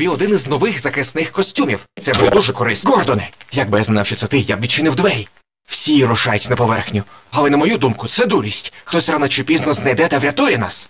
тобі один із нових захисних костюмів. Це буде дуже корисно. Гордоне, якби я знав, що це ти, я б відчинив двері. Всі рушають на поверхню. Але на мою думку, це дурість. Хтось рано чи пізно знайде та врятує нас.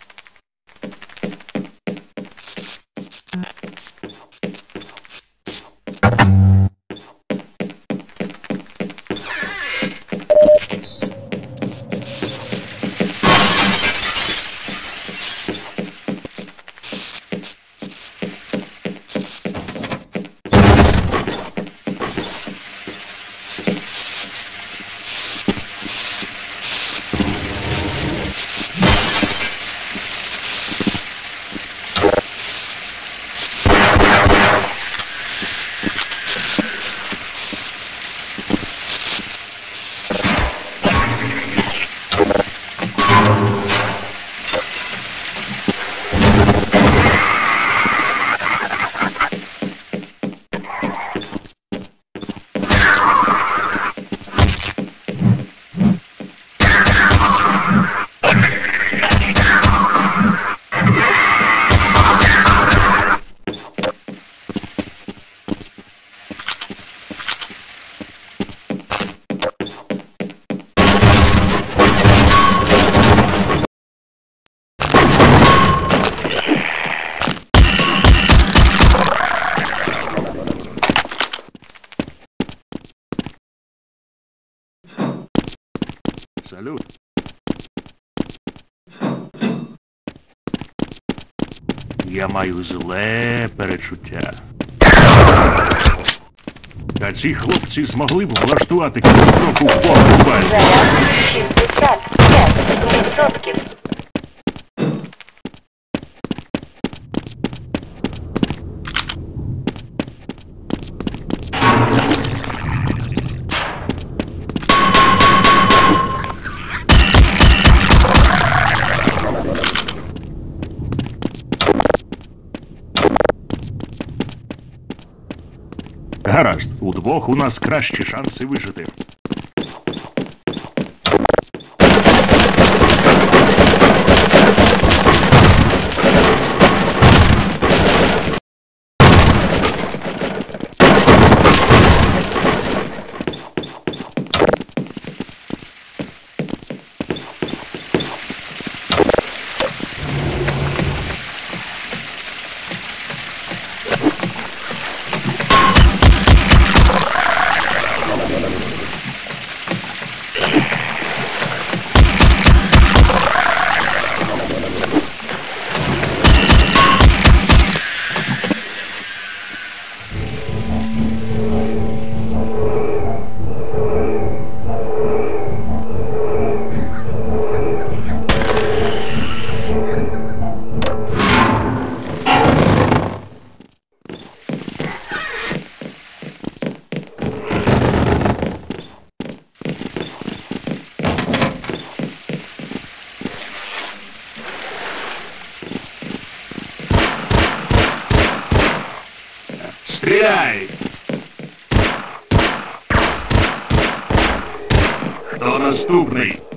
Салют. Я маю зле перечуття. Та ці хлопці змогли б влаштувати катастрофу в Португалії. Заряд 65%. Гаразд, удвох у нас кращі шанси вижити. Наступний?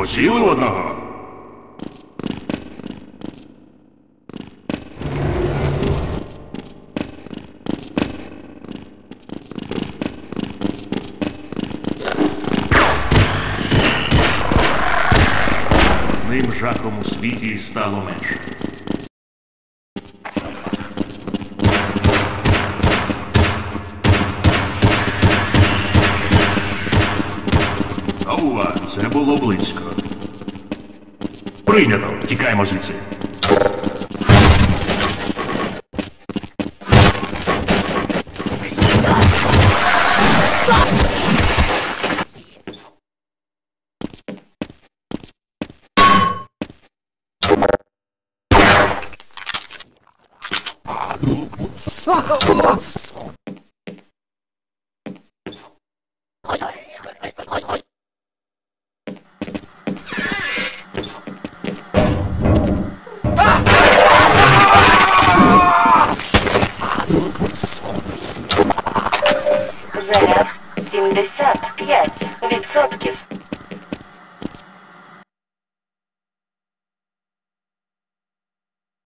Поцілив одного. Ним жахом у світі стало менше. Було близько. Прийнято. Тікаємо звідси. ЗРФ